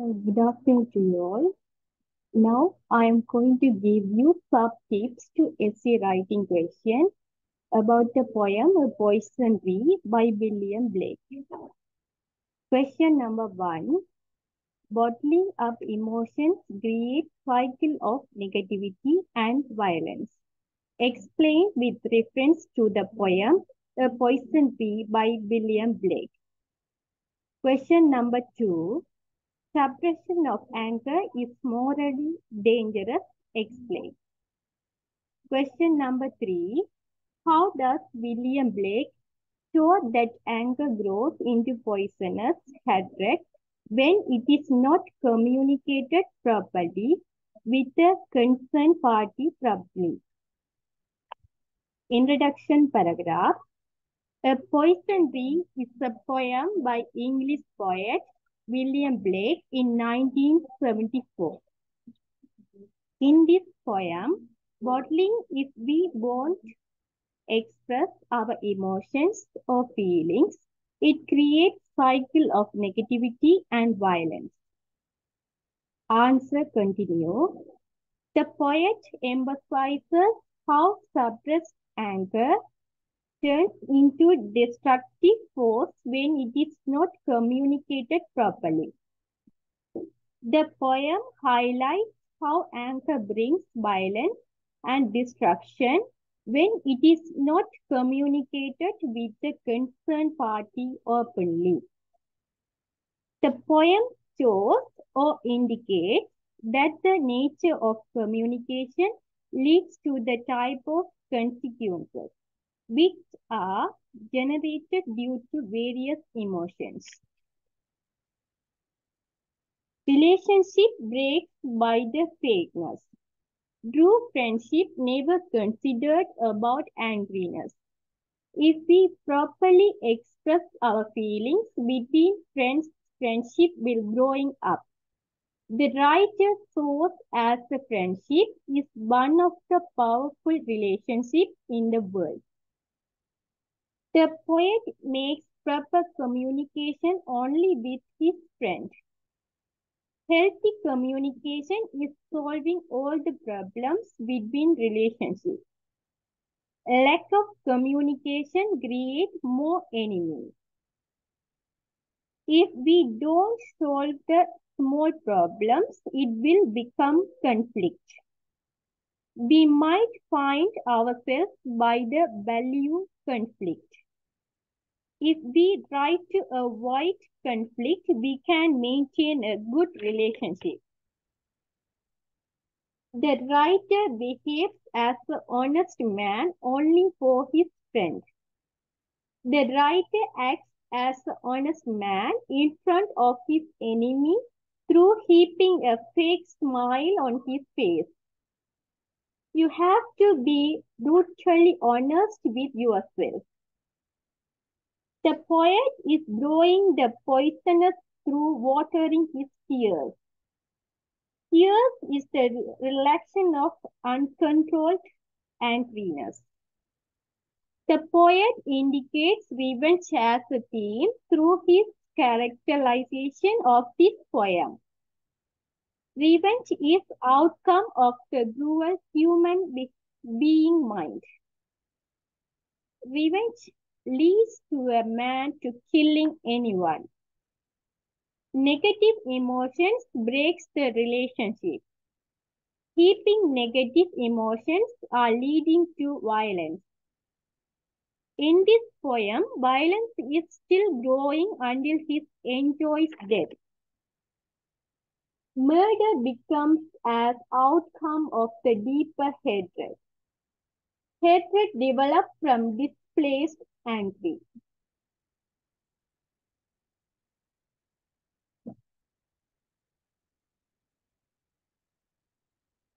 Good afternoon to you all. Now I am going to give you some tips to essay writing question about the poem A Poison Tree by William Blake. Question number one. Bottling up emotions creates cycle of negativity and violence. Explain with reference to the poem A Poison Tree by William Blake. Question number two. Suppression of anger is morally dangerous. Explain. Question number three. How does William Blake show that anger grows into poisonous hatred when it is not communicated properly with the concerned party properly? Introduction paragraph. A Poison Tree is a poem by English poet William Blake in 1974. In this poem, bottling if we won't express our emotions or feelings, it creates cycle of negativity and violence. Answer continue. The poet emphasizes how suppressed anger turns into destructive force when it is not communicated properly. The poem highlights how anger brings violence and destruction when it is not communicated with the concerned party openly. The poem shows or indicates that the nature of communication leads to the type of consequences which are generated due to various emotions. Relationship breaks by the fakeness. True friendship never considered about angriness. If we properly express our feelings between friends, friendship will growing up. The writer shows as a friendship is one of the powerful relationships in the world. The poet makes proper communication only with his friend. Healthy communication is solving all the problems between relationships. Lack of communication creates more enemies. If we don't solve the small problems, it will become conflict. We might find ourselves by the value conflict. If we try to avoid conflict, we can maintain a good relationship. The writer behaves as an honest man only for his friend. The writer acts as an honest man in front of his enemy through heaping a fake smile on his face. You have to be brutally honest with yourself. The poet is growing the poisonous through watering his tears. Tears is the relaxation of uncontrolled angriness. The poet indicates revenge as a theme through his characterization of this poem. Revenge is outcome of the cruel human be being mind. Revenge leads to a man to killing anyone. Negative emotions breaks the relationship. Keeping negative emotions are leading to violence. In this poem, violence is still growing until he enjoys death. Murder becomes as outcome of the deeper hatred. Hatred develops from displaced angry.